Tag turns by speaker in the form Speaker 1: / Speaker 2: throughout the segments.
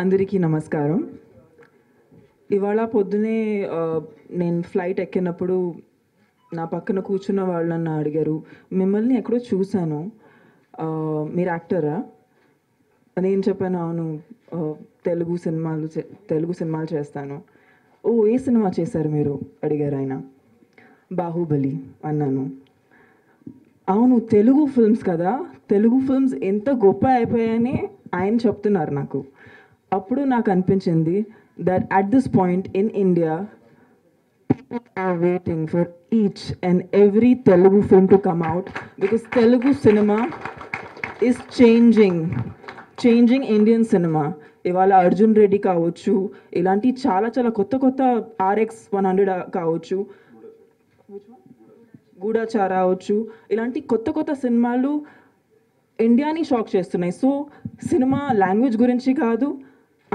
Speaker 1: అందరికీ నమస్కారం. ఇవాళ పొద్దునే నేను ఫ్లైట్ ఎక్కినప్పుడు నా పక్కన కూర్చున్న వాళ్ళు నన్ను అడిగారు మిమ్మల్ని ఎక్కడో చూశాను. మీరు యాక్టరా? నేను చెప్పాను అవును తెలుగు సినిమాలు చే- తెలుగు సినిమాలు చేస్తాను. ఓ ఏ సినిమా చేశారు మీరు? అడిగారు ఆయన. బాహుబలి అన్నాను. అవును తెలుగు ఫిల్మ్స్ కదా. తెలుగు ఫిల్మ్స్ ఎంత గొప్ప అయిపోయాయని ఆయన చెప్తున్నారు నాకు. అప్పుడు నాకు అనిపించింది that at this point in India people are waiting for each and every Telugu film to come out because Telugu cinema is changing, changing Indian cinema. ఇవాళ అర్జున్ రెడ్డి కావచ్చు ఇలాంటి చాలా చాలా కొత్త కొత్త ఆర్ఎక్స్ వన్ హండ్రెడ్ కావచ్చు గూఢాచార అవచ్చు ఇలాంటి కొత్త కొత్త సినిమాలు ఇండియాని షాక్ చేస్తున్నాయి సో సినిమా లాంగ్వేజ్ గురించి కాదు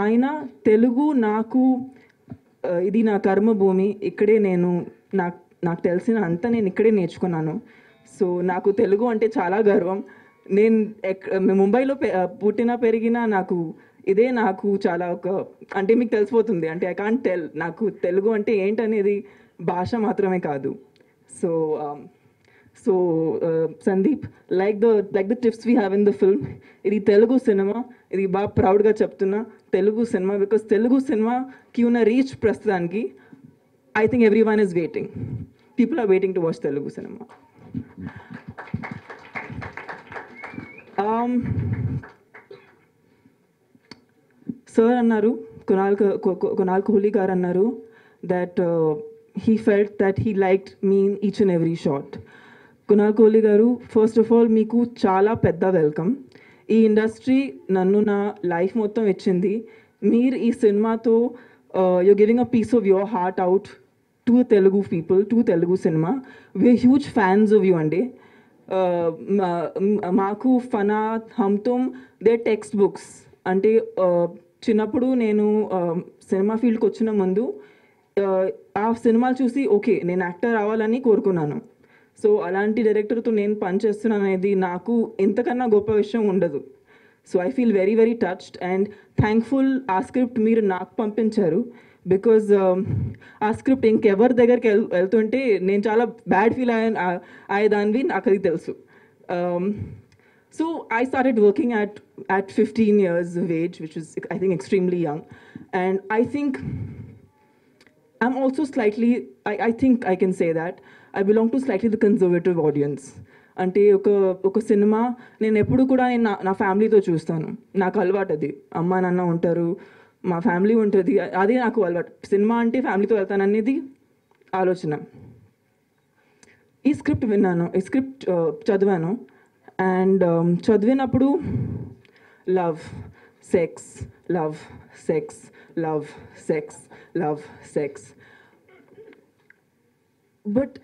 Speaker 1: ఆయన తెలుగు నాకు ఇది నా కర్మభూమి ఇక్కడే నేను నాకు నాకు తెలిసిన అంతా నేను ఇక్కడే నేర్చుకున్నాను. సో నాకు తెలుగు అంటే చాలా గర్వం. నేను ఎక్ ముంబైలో పుట్టిన పెరిగిన నాకు ఇదే నాకు చాలా ఒక అంటే మీకు తెలిసిపోతుంది. అంటే ఐ కాంట్ టెల్ నాకు తెలుగు అంటే ఏంటనేది భాష మాత్రమే కాదు. So so Sandeep like the like the tips we have in the film ఇది తెలుగు సినిమా. ఇది బాగా ప్రౌడ్గా చెప్తున్నా. తెలుగు సినిమా బికాస్ తెలుగు సినిమాకి ఉన్న రీచ్ ప్రస్తుతానికి I think everyone is waiting people are waiting to watch Telugu cinema. Um, sir అన్నారు కునాల్ కునాల్ కోహ్లీ గారు అన్నారు that he felt that he like mean each and every shot Kunal Kohli garu first of all మీకు చాలా పెద్ద welcome ఈ industry నన్ను నా life మొత్తం ఇచ్చింది. మీరు ఈ సినిమాతో you giving a piece of your heart out to Telugu people to Telugu cinema we are huge fans of you అండి మాకు Fanaa Hum Tum they textbooks అంటే చిన్నప్పుడు నేను సినిమా ఫీల్డ్కి వచ్చిన ముందు ఆ సినిమాలు చూసి ఓకే నేను యాక్టర్ అవ్వాలని కోరుకున్నాను. సో అలాంటి డైరెక్టర్తో నేను పనిచేస్తున్నాను అనేది నాకు ఎంతకన్నా గొప్ప విషయం ఉండదు. So I feel very very touched and thankful ఆ స్క్రిప్ట్ మీరు నాకు పంపించారు. బికాజ్ ఆ స్క్రిప్ట్ ఇంకెవరి దగ్గరికి వెళ్ వెళ్తుంటే నేను చాలా బ్యాడ్ ఫీల్ అయ్యాను ఆ- అయ్యేదానివి నాకు అది తెలుసు. So I started working at at fifteen years age which is I think extremely young. And I think I'm also slightly I I think I can say that. I belong to slightly the conservative audience అంటే ఒక ఒక cinema నేను ఎప్పుడు కూడా నేను నా నా ఫ్యామిలీతో చూస్తాను. నాకు అలవాటు అది. అమ్మ నాన్న ఉంటారు మా ఫ్యామిలీ ఉంటుంది. అదే నాకు అలవాటు. సినిమా అంటే ఫ్యామిలీతో వెళ్తాను అనేది ఆలోచన. ఈ స్క్రిప్ట్ విన్నాను. ఈ స్క్రిప్ట్ చదివాను. అండ్ చదివినప్పుడు love sex love sex love sex love sex. But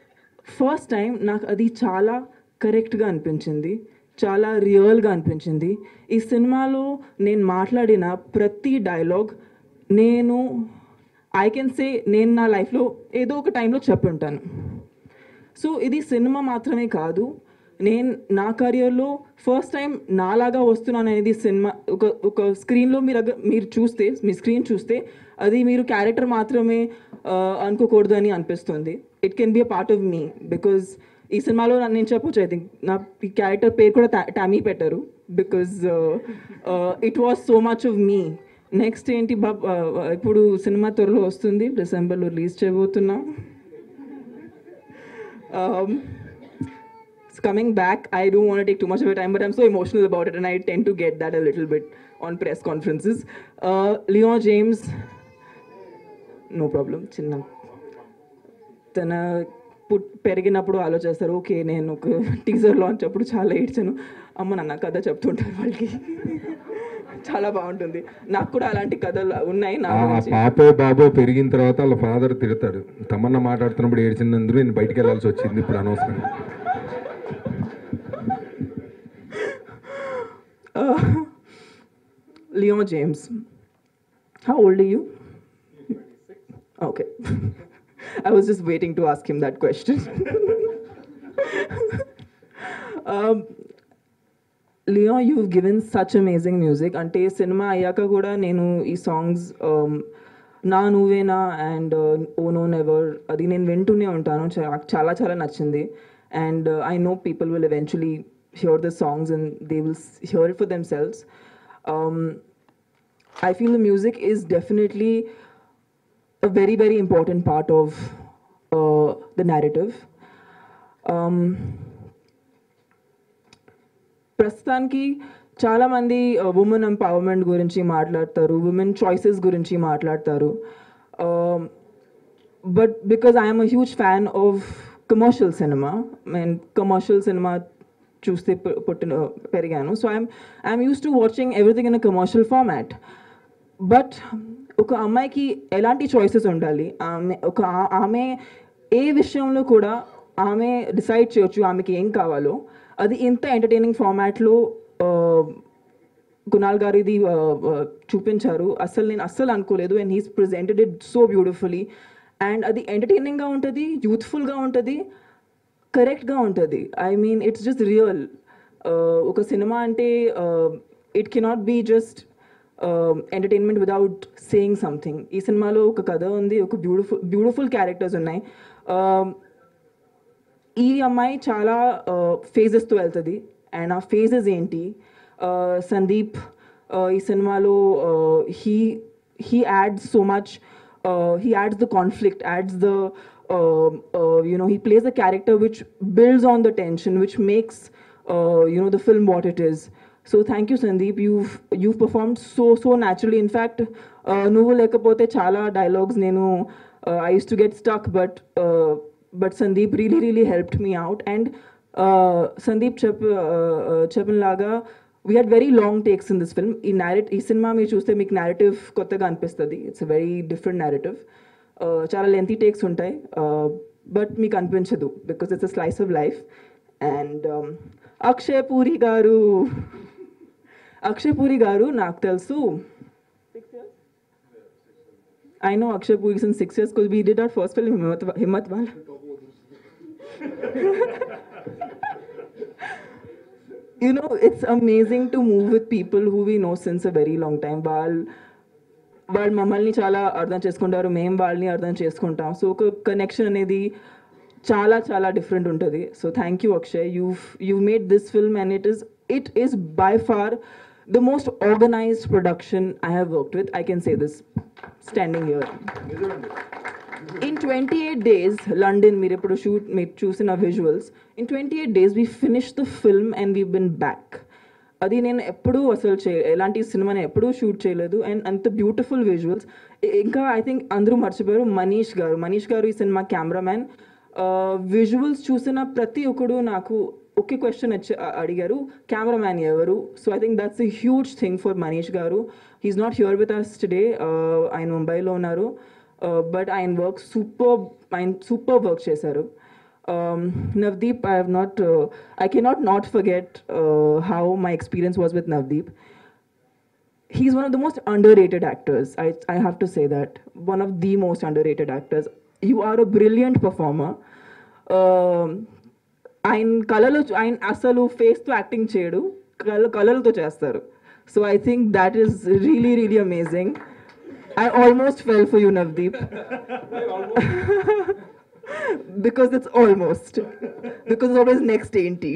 Speaker 1: first time నాకు అది చాలా కరెక్ట్గా అనిపించింది చాలా రియల్గా అనిపించింది. ఈ సినిమాలో నేను మాట్లాడిన ప్రతి డైలాగ్ నేను ఐ కెన్ సే నేను నా లైఫ్లో ఏదో ఒక టైంలో చెప్పి ఉంటాను సో ఇది సినిమా మాత్రమే కాదు నేను నా కెరియర్లో ఫస్ట్ టైం నాలాగా వస్తున్నాను అనేది సినిమా ఒక ఒక స్క్రీన్లో మీరు అగ- మీరు చూస్తే మీ స్క్రీన్ చూస్తే అది మీరు క్యారెక్టర్ మాత్రమే అనుకోకూడదు అని అనిపిస్తుంది. It can be a part of me because ఈ సినిమాలో నేను చెప్పొచ్చు ఐ థింక్ నా ఈ క్యారెక్టర్ పేరు కూడా టామీ పెట్టారు because it was so much of me next ఏంటి బాబ్ ఇప్పుడు సినిమా త్వరలో వస్తుంది డిసెంబర్లో రిలీజ్ చేయబోతున్నాం. Um, coming back. I don't want to take too much of your time, but I'm so emotional about it, and I tend to get that a little bit on press conferences. Uh, Leon James, no problem. చిన్న తన put పెరిగినప్పుడు ఆలోచిస్తారు okay నేను ఒక teaser launch అప్పుడు చాలా ఏడ్చాను అమ్మ నాన్న కథ చెప్తుంటారు వాళ్ళకి చాలా బాగుంటుంది నాకు కూడా అలాంటి కథలు ఉన్నాయి
Speaker 2: పాపో బాబో పెరిగిన తర్వాత వాళ్ళ ఫాదర్ తిడతాడు తమన్నా మాట్లాడుతున్నప్పుడు ఏడ్చినందుకు నేను బయటికి వెళ్ళాల్సి వచ్చింది ఇప్పుడు అనవసరం
Speaker 1: Uh, Leon James. How old are you? Okay. I was just waiting to ask him that question. um, Leo you given such amazing music అంటే సినిమా అయ్యాక కూడా నేను ఈ సాంగ్స్ నా నువ్వేనా అండ్ ఓ నో నెవర్ అది నేను వింటూనే ఉంటాను చాలా చాలా నచ్చింది and I know people will eventually Hear the songs and they will hear it for themselves I feel the music is definitely a very, very important part of uh, the narrative. Um, ప్రస్తుతానికి చాలామంది women empowerment గురించి మాట్లాడతారు women choices గురించి మాట్లాడతారు but because I'm a huge fan of commercial cinema and commercial cinema చూస్తే పుట్టిన పెరిగాను. So I'm I'm use to watching everything in a commercial format but ఒక అమ్మాయికి ఎలాంటి చాయిసెస్ ఉండాలి? ఆమె ఒక ఆమె ఏ విషయంలో కూడా ఆమె డిసైడ్ చేయొచ్చు ఆమెకి ఏం కావాలో. అది ఇంత ఎంటర్టైనింగ్ ఫార్మాట్లో కునాల్ గారు ఇది చూపించారు. అసలు నేను అస్సలు అనుకోలేదు. And he's presented it so beautifully and అది ఎంటర్టైనింగ్గా ఉంటుంది యూత్ఫుల్గా ఉంటుంది. కరెక్ట్గా ఉంటుంది. I mean it's just real. ఒక సినిమా అంటే it cannot be just entertainment without saying something ఈ సినిమాలో ఒక కథ ఉంది ఒక బ్యూటిఫుల్ బ్యూటిఫుల్ క్యారెక్టర్స్ ఉన్నాయి. ఈ అమ్మాయి చాలా ఫేజెస్తో వెళ్తుంది. అండ్ ఆ ఫేజెస్ ఏంటి? సందీప్ ఈ సినిమాలో he he adds so much he adds the conflict adds the you know he plays a character which builds on the tension which makes uh, you know the film what it is so thank you sandeep you've you've performed so so naturally in fact uh, నువ్వు లేకపోతే చాలా dialogues నేను I use to get stuck but but Sandeep really really helped me out and Sandeep చెప్ చెప్పినలాగా we had very long takes in this film ఈ Nauert ఈ cinema మీరు చూస్తే మీకు నేరేటివ్ కొత్తగా అనిపిస్తుంది ఇట్స్ వెరీ డిఫరెంట్ నేరేటివ్ చాలా లెంతీ టేక్స్ ఉంటాయి బట్ మీకు అనిపించదు because it's a slice of life and Akshay Puri garu Akshay Puri గారు నాకు తెలుసు I know Akshay Puri since six years because we did our first film Himmat, Himmat Wala. you know, it's amazing to move with people who we know since a very long time. వాళ్ళు వాళ్ళు మమ్మల్ని చాలా అర్థం చేసుకుంటారు మేము వాళ్ళని అర్థం చేసుకుంటాం. సో ఒక కనెక్షన్ అనేది చాలా చాలా డిఫరెంట్ ఉంటుంది. So thank you Akshay you you made this film and it is it is by far the most organized production I have worked with I can say this standing here in twenty eight days London మీరు ఎప్పుడు shoot మీరు చూసిన visuals in twenty eight days we finish the film and we been back అది నేను ఎప్పుడూ అసలు చే ఎలాంటి సినిమాని ఎప్పుడూ షూట్ చేయలేదు. అండ్ అంత బ్యూటిఫుల్ విజువల్స్. ఇంకా ఐ థింక్ అందరూ మర్చిపోయారు మనీష్ గారు. మనీష్ గారు ఈ సినిమా కెమెరామ్యాన్. విజువల్స్ చూసిన ప్రతి ఒక్కడు నాకు ఒకే క్వశ్చన్ వచ్చి అడిగారు. కెమెరామ్యాన్ ఎవరు? So I think that's a huge thing for Manish garu. He is not here with us today ఆయన ముంబైలో ఉన్నారు. బట్ ఆయన వర్క్ సూపర్ ఆయన సూపర్ వర్క్ చేశారు. um, Navdeep, I have not, uh, I cannot not forget uh, how my experience was with Navdeep. He's one of the most underrated actors. I, I have to say that. One of the most underrated actors. You are a brilliant performer. Um, ఆయన కళలో చూ- ఆయన అసలు ఫేస్తో acting చేయడు కళ కళలతో చేస్తారు so I think that is really really amazing I almost fell for you Navdeep because it's almost because it's always next ain't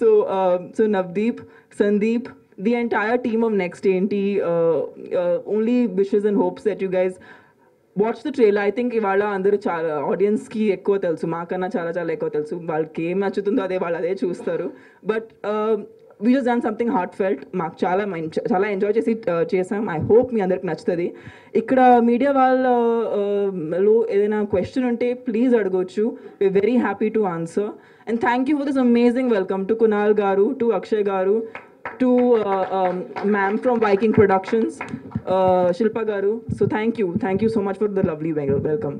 Speaker 1: so um, so Navdeep, Sandeep, the entire team of Next ANT, uh, uh, only wishes and hopes that you guys watch the trailer I think ఇవాళ అందరూ చాలా ఆడియన్స్కి ఎక్కువ తెలుసు మాకన్నా చాలా చాలా ఎక్కువ తెలుసు వాళ్ళకి ఏం నచ్చుతుందో అదే వాళ్ళు అదే చూస్తారు but we just done something heartfelt మాకు చాలా చాలా ఎంజాయ్ చేసి చేసాం. ఐ హోప్ మీ అందరికి నచ్చుతుంది. ఇక్కడ మీడియా వాళ్ళలో ఏదైనా క్వశ్చన్ ఉంటే ప్లీజ్ అడగవచ్చు we very happy to answer and thank you for this amazing welcome to Kunal garu to Akshay garu to ma'am from ma'am productions Shilpa garu. So thank you thank you so much for the lovely welcome